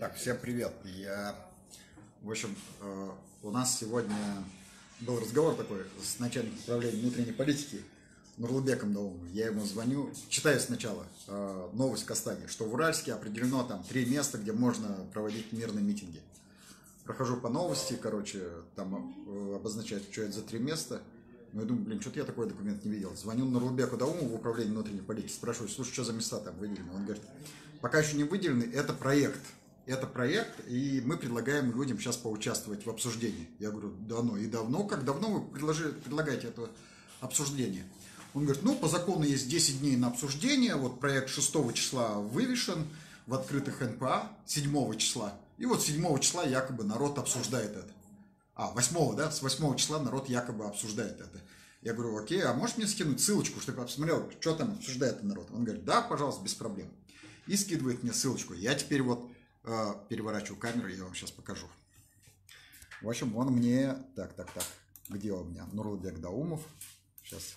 Так, всем привет. Я, в общем, э, у нас сегодня был разговор такой с начальником управления внутренней политики Нурлыбеком Даумом. Я ему звоню, читаю сначала э, новость в Кастане, что в Уральске определено там три места, где можно проводить мирные митинги. Прохожу по новости, короче, там э, обозначают, что это за три места. Ну, я думаю, блин, что-то я такой документ не видел. Звоню Нурлыбеку Дауму в управление внутренней политики, спрашиваю, слушай, что за места там выделены? Он говорит, пока еще не выделены, это проект это проект, и мы предлагаем людям сейчас поучаствовать в обсуждении. Я говорю, давно и давно, как давно вы предложили, предлагаете это обсуждение? Он говорит, ну, по закону есть 10 дней на обсуждение, вот проект 6 числа вывешен в открытых НПА, 7 числа, и вот 7 числа якобы народ обсуждает это. А, 8, да, с 8 числа народ якобы обсуждает это. Я говорю, окей, а можешь мне скинуть ссылочку, чтобы я посмотрел, что там обсуждает народ? Он говорит, да, пожалуйста, без проблем. И скидывает мне ссылочку. Я теперь вот переворачиваю камеру, я вам сейчас покажу. В общем, он мне... Так, так, так. Где у меня? Нурлыбек Даумов. Сейчас.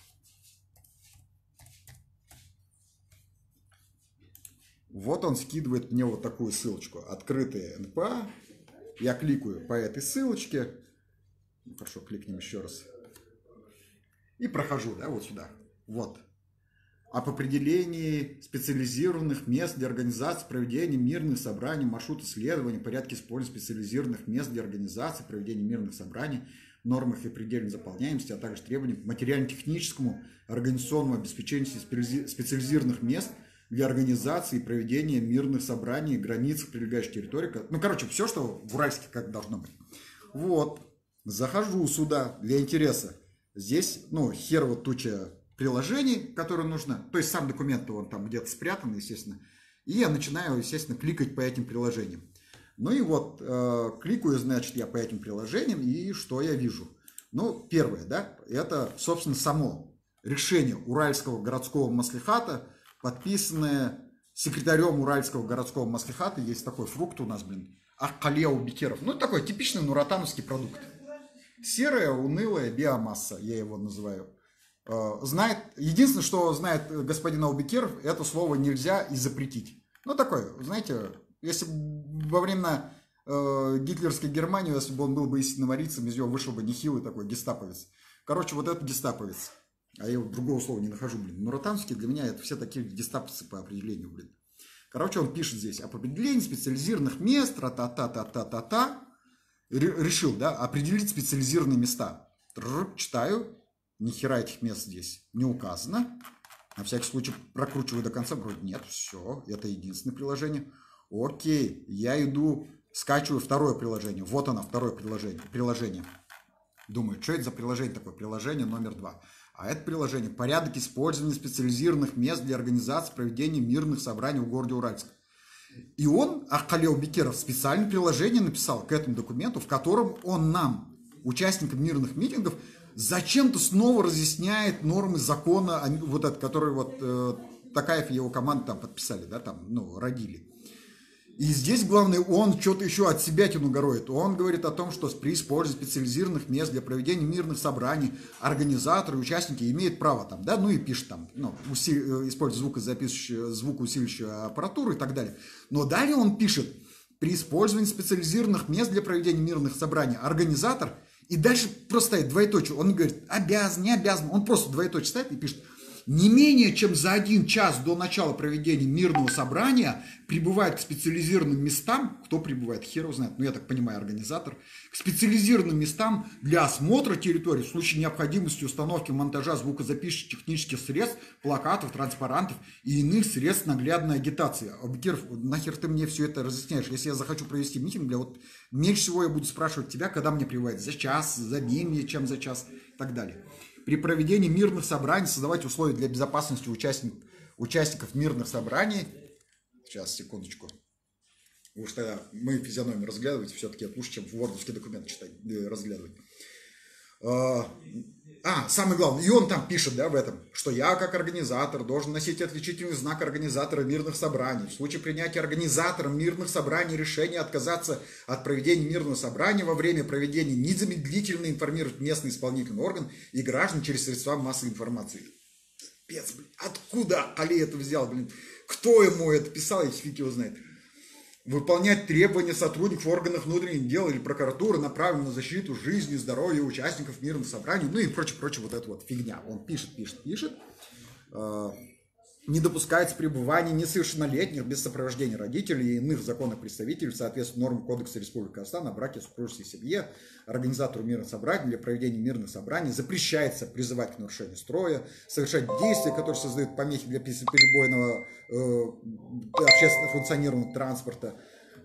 Вот он скидывает мне вот такую ссылочку. Открытые НПА. Я кликаю по этой ссылочке. Ну, хорошо, кликнем еще раз. И прохожу, да, вот сюда. Вот об определении специализированных мест для организации проведения мирных собраний, маршрут исследований, порядке использования специализированных мест для организации проведения мирных собраний, нормах и предельной заполняемости, а также требований к материально-техническому организационному обеспечению специализированных мест для организации и проведения мирных собраний, границах прилегающей территории. Ну, короче, все, что в Уральске как должно быть. Вот, захожу сюда для интереса. Здесь, ну, хер вот туча приложений, которые нужно, то есть сам документ, он там где-то спрятан, естественно, и я начинаю, естественно, кликать по этим приложениям. Ну и вот, э, кликаю, значит, я по этим приложениям, и что я вижу? Ну, первое, да, это, собственно, само решение Уральского городского маслихата, подписанное секретарем Уральского городского маслихата, есть такой фрукт у нас, блин, Аккалеу Бекеров. Ну, такой типичный нуратановский продукт. Серая, унылая биомасса, я его называю. Э, знает, единственное, что знает господин Аубекеров, это слово нельзя и запретить. Ну, такое, знаете, если во время э, гитлерской Германии, если бы он был бы истинным арийцем, из него вышел бы нехилый такой гестаповец. Короче, вот этот гестаповец. А я другого слова не нахожу, блин. Но ротанский для меня это все такие гестаповцы по определению, блин. Короче, он пишет здесь об определении специализированных мест, та-та-та-та-та-та. Решил, да, определить специализированные места. Читаю, ни хера этих мест здесь не указано. На всякий случай прокручиваю до конца, вроде нет, все, это единственное приложение. Окей, я иду, скачиваю второе приложение. Вот оно, второе приложение. приложение. Думаю, что это за приложение такое? Приложение номер два. А это приложение «Порядок использования специализированных мест для организации проведения мирных собраний в городе Уральск». И он, Ахкалев Бекеров, специальное приложение написал к этому документу, в котором он нам, участникам мирных митингов, зачем-то снова разъясняет нормы закона, вот этот, который вот э, Такаев и его команда там подписали, да, там, ну, родили. И здесь главное, он что-то еще от себя тяну гороет. Он говорит о том, что при использовании специализированных мест для проведения мирных собраний организаторы, участники имеют право там, да, ну и пишет там, ну, уси, э, используя звукозаписывающую, звукоусиливающую аппаратуру и так далее. Но далее он пишет, при использовании специализированных мест для проведения мирных собраний организатор – и дальше просто стоит двоеточие. Он говорит, обязан, не обязан. Он просто двоеточие ставит и пишет, не менее чем за один час до начала проведения мирного собрания прибывает к специализированным местам, кто прибывает, хер его знает, ну я так понимаю, организатор, к специализированным местам для осмотра территории в случае необходимости установки монтажа звукозаписывающих технических средств, плакатов, транспарантов и иных средств наглядной агитации. Абикиров, нахер ты мне все это разъясняешь? Если я захочу провести митинг, для вот меньше всего я буду спрашивать тебя, когда мне приводят, за час, за менее чем за час и так далее при проведении мирных собраний создавать условия для безопасности участник, участников мирных собраний. Сейчас, секундочку. Уж тогда мы физиономию разглядывать все-таки лучше, чем в вордовский документ читать, э, разглядывать. А, а, самое главное, и он там пишет, да, в этом, что я, как организатор, должен носить отличительный знак организатора мирных собраний. В случае принятия организатором мирных собраний решения отказаться от проведения мирного собрания во время проведения незамедлительно информировать местный исполнительный орган и граждан через средства массовой информации. Пец, блин, откуда Али это взял, блин? Кто ему это писал, если фиг его знает. Выполнять требования сотрудников органов внутренних дел или прокуратуры, направленных на защиту жизни, здоровья участников мирных собраний, ну и прочее, прочее, вот эта вот фигня. Он пишет, пишет, пишет. Не допускается пребывание несовершеннолетних без сопровождения родителей и иных законных представителей в соответствии нормам Кодекса Республики Казахстан о браке, супружестве семье, организатору мирных собраний для проведения мирных собраний запрещается призывать к нарушению строя, совершать действия, которые создают помехи для перебойного э, общественного функционирования транспорта,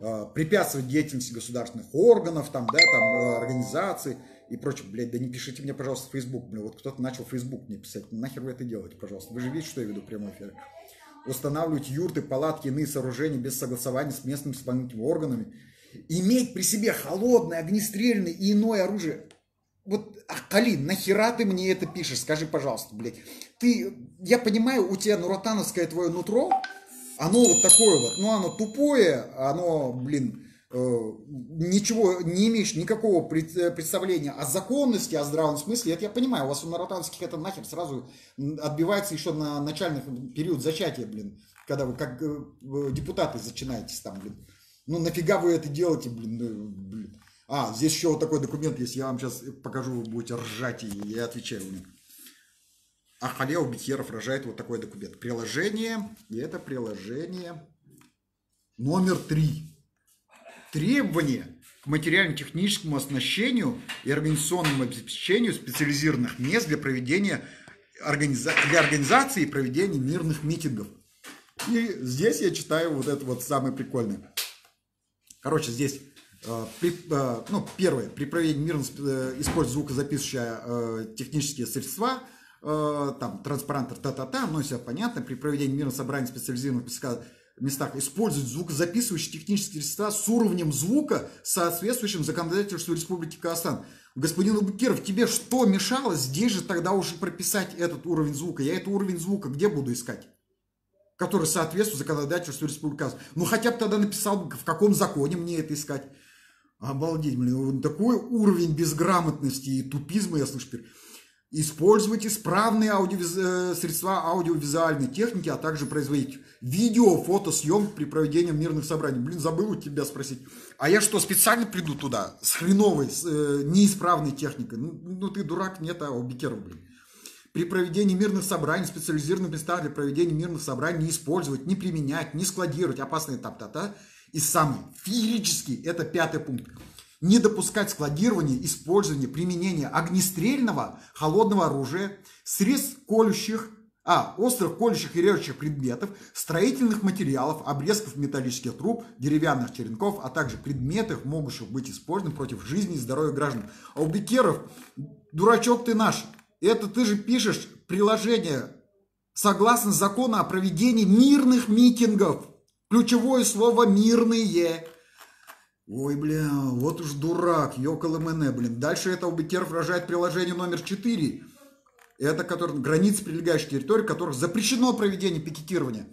э, препятствовать деятельности государственных органов, там, да, там, э, организаций, и прочее. Блядь, да не пишите мне, пожалуйста, в Facebook. Блин, вот кто-то начал в Facebook мне писать. Нахер вы это делаете, пожалуйста? Вы же видите, что я веду прямой эфир. Устанавливать юрты, палатки, иные сооружения без согласования с местными исполнительными органами. Иметь при себе холодное, огнестрельное и иное оружие. Вот, Калин, нахера ты мне это пишешь? Скажи, пожалуйста, блядь. Ты, я понимаю, у тебя нуротановское твое нутро, оно вот такое вот, ну оно тупое, оно, блин, ничего не имеешь никакого э, представления о законности, о здравом смысле, это я понимаю, у вас у наротанских это нахер сразу отбивается еще на начальный период зачатия, блин, когда вы как э, депутаты зачинаетесь там, блин. Ну нафига вы это делаете, блин, блин. А, здесь еще вот такой документ есть, я вам сейчас покажу, вы будете ржать, и я отвечаю мне. А Халео Бехеров рожает вот такой документ. Приложение, и это приложение номер три требования к материально-техническому оснащению и организационному обеспечению специализированных мест для проведения для организации и проведения мирных митингов. И здесь я читаю вот это вот самое прикольное. Короче, здесь э, при, э, ну, первое, при проведении мирных э, используя звукозаписывающие технические средства, там, транспарантер, та-та-та, но все понятно, при проведении мирного собрания специализированных местах используют звукозаписывающие технические средства с уровнем звука, соответствующим законодательству Республики Казахстан. Господин Убыкиров, тебе что мешало здесь же тогда уже прописать этот уровень звука? Я этот уровень звука где буду искать? Который соответствует законодательству Республики Казахстан. Ну хотя бы тогда написал, в каком законе мне это искать. Обалдеть, блин, такой уровень безграмотности и тупизма я слышу теперь. Использовать исправные аудиовиз... Э, средства аудиовизуальной техники, а также производить видео, фотосъемку при проведении мирных собраний. Блин, забыл у тебя спросить. А я что, специально приду туда с хреновой, с э, неисправной техникой? Ну, ну ты дурак, нет, а Бекеров, блин. При проведении мирных собраний, специализированных местах для проведения мирных собраний не использовать, не применять, не складировать опасные тап-та-та. И самый феерический, это пятый пункт не допускать складирования, использования, применения огнестрельного холодного оружия, средств колющих, а, острых колющих и режущих предметов, строительных материалов, обрезков металлических труб, деревянных черенков, а также предметов, могущих быть использованы против жизни и здоровья граждан. А у Бекеров, дурачок ты наш, это ты же пишешь приложение согласно закону о проведении мирных митингов. Ключевое слово «мирные». Ой, бля, вот уж дурак, ёкал МН, блин. Дальше это Убекеров рожает приложение номер 4. Это который, границы прилегающей территории, которых запрещено проведение пикетирования.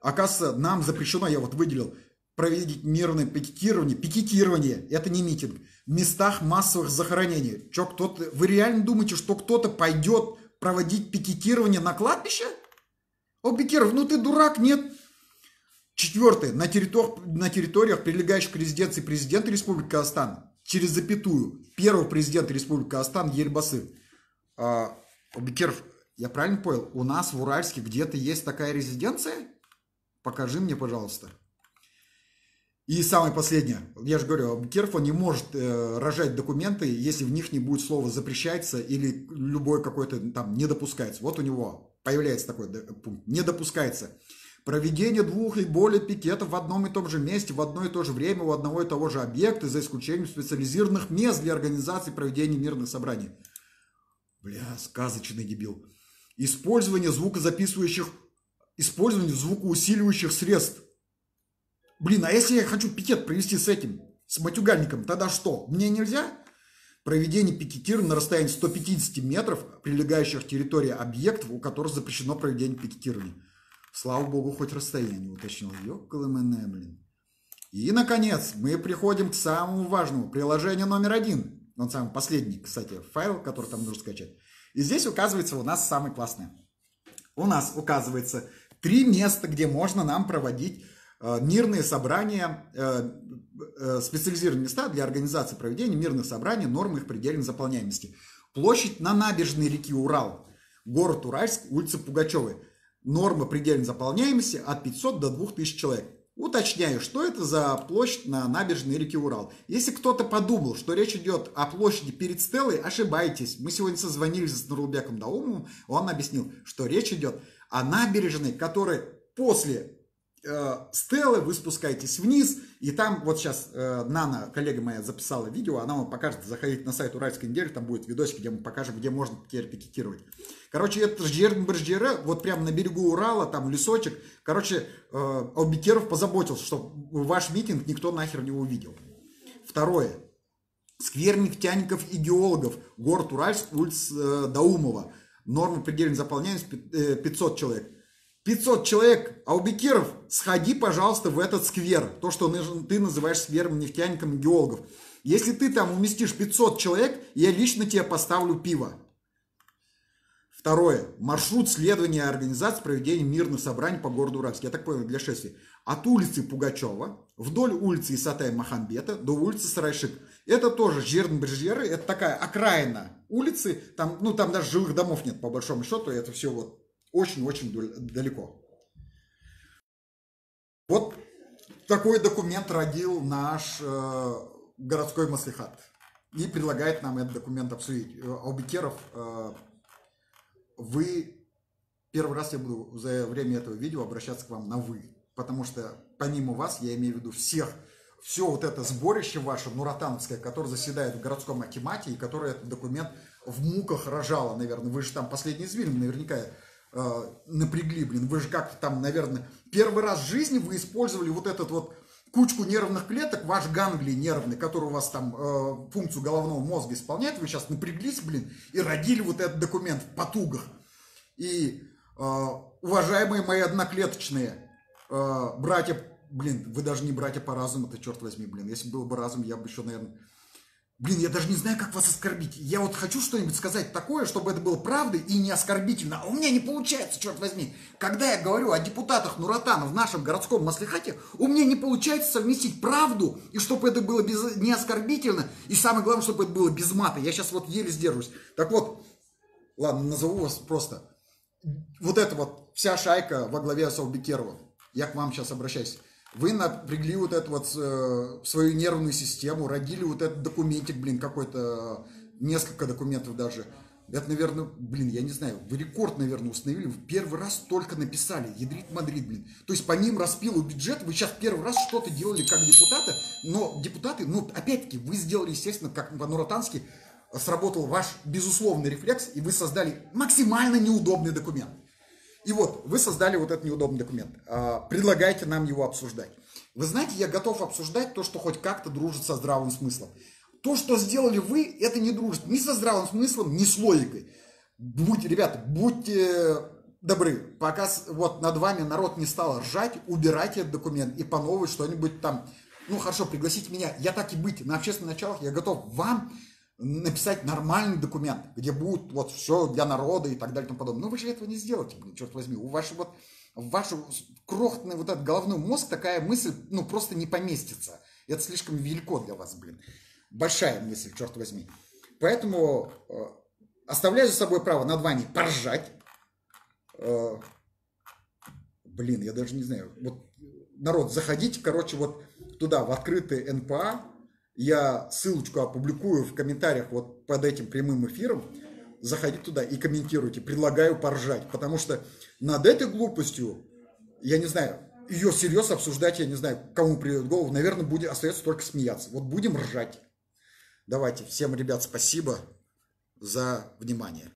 Оказывается, нам запрещено, я вот выделил, проводить мирное пикетирование. Пикетирование, это не митинг. В местах массовых захоронений. Чё, кто-то, вы реально думаете, что кто-то пойдет проводить пикетирование на кладбище? О, Бекеров, ну ты дурак, нет? Четвертое. На, территор... на территориях, прилегающих к резиденции президента Республики Казахстан, через запятую, первого президента Республики Казахстан Ельбасы. А, Бекеров, я правильно понял, у нас в Уральске где-то есть такая резиденция? Покажи мне, пожалуйста. И самое последнее. Я же говорю, Бекеров не может э, рожать документы, если в них не будет слова запрещается или любой какой-то там не допускается. Вот у него появляется такой пункт. Не допускается. Проведение двух и более пикетов в одном и том же месте, в одно и то же время, у одного и того же объекта, за исключением специализированных мест для организации проведения мирных собраний. Бля, сказочный дебил. Использование звукозаписывающих, использование звукоусиливающих средств. Блин, а если я хочу пикет провести с этим, с матюгальником, тогда что? Мне нельзя? Проведение пикетирования на расстоянии 150 метров прилегающих территории объектов, у которых запрещено проведение пикетирования. Слава богу, хоть расстояние уточнил. Ёккалэмэне, блин. И, наконец, мы приходим к самому важному. Приложение номер один. Он самый последний, кстати, файл, который там нужно скачать. И здесь указывается у нас самое классное. У нас указывается три места, где можно нам проводить э, мирные собрания, э, специализированные места для организации проведения мирных собраний, нормы их предельной заполняемости. Площадь на набережной реки Урал, город Уральск, улица Пугачевой. Норма предельной заполняемости от 500 до 2000 человек. Уточняю, что это за площадь на набережной реки Урал. Если кто-то подумал, что речь идет о площади перед Стеллой, ошибаетесь. Мы сегодня созвонились с Нурлбеком Даумовым, он объяснил, что речь идет о набережной, которая после э, Стеллы вы спускаетесь вниз, и там вот сейчас э, Нана, коллега моя, записала видео, она вам покажет, заходите на сайт Уральской недели, там будет видосик, где мы покажем, где можно теперь. Короче, это Жернбержере, вот прямо на берегу Урала, там лесочек. Короче, э, Аубекеров позаботился, чтобы ваш митинг никто нахер не увидел. Второе. Сквер нефтяников и геологов, город Уральск, улица э, Даумова. Норма предельной заполняемости 500 э, человек. 500 человек, Аубекиров, сходи, пожалуйста, в этот сквер. То, что ты называешь сквером нефтяников и геологов. Если ты там уместишь 500 человек, я лично тебе поставлю пиво. Второе. Маршрут следования организации проведения мирных собраний по городу Уральск. Я так понял, для шествия. От улицы Пугачева вдоль улицы Исатая Махамбета до улицы Сарайшик. Это тоже Жернбрежеры, это такая окраина улицы. Там, ну, там даже жилых домов нет, по большому счету. Это все вот очень-очень далеко. Вот такой документ родил наш э, городской маслихат. И предлагает нам этот документ обсудить. Э, Аубекеров э, вы первый раз я буду за время этого видео обращаться к вам на вы, потому что помимо вас, я имею в виду всех, все вот это сборище ваше, Нуратановское, которое заседает в городском акимате, и которое этот документ в муках рожало, наверное. Вы же там последний из Вильна наверняка э, напрягли, блин. Вы же как-то там, наверное, первый раз в жизни вы использовали вот этот вот кучку нервных клеток, ваш ганглий нервный, который у вас там э, функцию головного мозга исполняет, вы сейчас напряглись, блин, и родили вот этот документ в потугах. И э, уважаемые мои одноклеточные э, братья, блин, вы даже не братья по разуму, это черт возьми, блин, если был бы разум, я бы еще, наверное, Блин, я даже не знаю, как вас оскорбить. Я вот хочу что-нибудь сказать такое, чтобы это было правдой и не оскорбительно. А у меня не получается, черт возьми. Когда я говорю о депутатах Нуратана в нашем городском маслихате, у меня не получается совместить правду, и чтобы это было без, не оскорбительно, и самое главное, чтобы это было без мата. Я сейчас вот еле сдерживаюсь. Так вот, ладно, назову вас просто. Вот это вот вся шайка во главе с Албекеровым. Я к вам сейчас обращаюсь. Вы напрягли вот эту вот э, свою нервную систему, родили вот этот документик, блин, какой-то, несколько документов даже. Это, наверное, блин, я не знаю, вы рекорд, наверное, установили, вы первый раз только написали, ядрит Мадрид, блин. То есть по ним распилу бюджет, вы сейчас первый раз что-то делали как депутаты, но депутаты, ну, опять-таки, вы сделали, естественно, как по-нуратански, сработал ваш безусловный рефлекс, и вы создали максимально неудобный документ. И вот, вы создали вот этот неудобный документ. А, предлагайте нам его обсуждать. Вы знаете, я готов обсуждать то, что хоть как-то дружит со здравым смыслом. То, что сделали вы, это не дружит ни со здравым смыслом, ни с логикой. Будьте, ребята, будьте добры. Пока вот над вами народ не стал ржать, убирайте этот документ и по новой что-нибудь там. Ну хорошо, пригласите меня. Я так и быть. На общественных началах я готов вам написать нормальный документ, где будет вот все для народа и так далее и тому подобное. Но вы же этого не сделаете, блин, черт возьми. У вашего вот, в ваш крохотный вот этот головной мозг такая мысль, ну, просто не поместится. Это слишком велико для вас, блин. Большая мысль, черт возьми. Поэтому э, оставляю за собой право над вами поржать. Э, блин, я даже не знаю. Вот, народ, заходите, короче, вот туда, в открытый НПА, я ссылочку опубликую в комментариях вот под этим прямым эфиром. Заходите туда и комментируйте. Предлагаю поржать. Потому что над этой глупостью, я не знаю, ее всерьез обсуждать, я не знаю, кому придет голову. Наверное, будет, остается только смеяться. Вот будем ржать. Давайте. Всем, ребят, спасибо за внимание.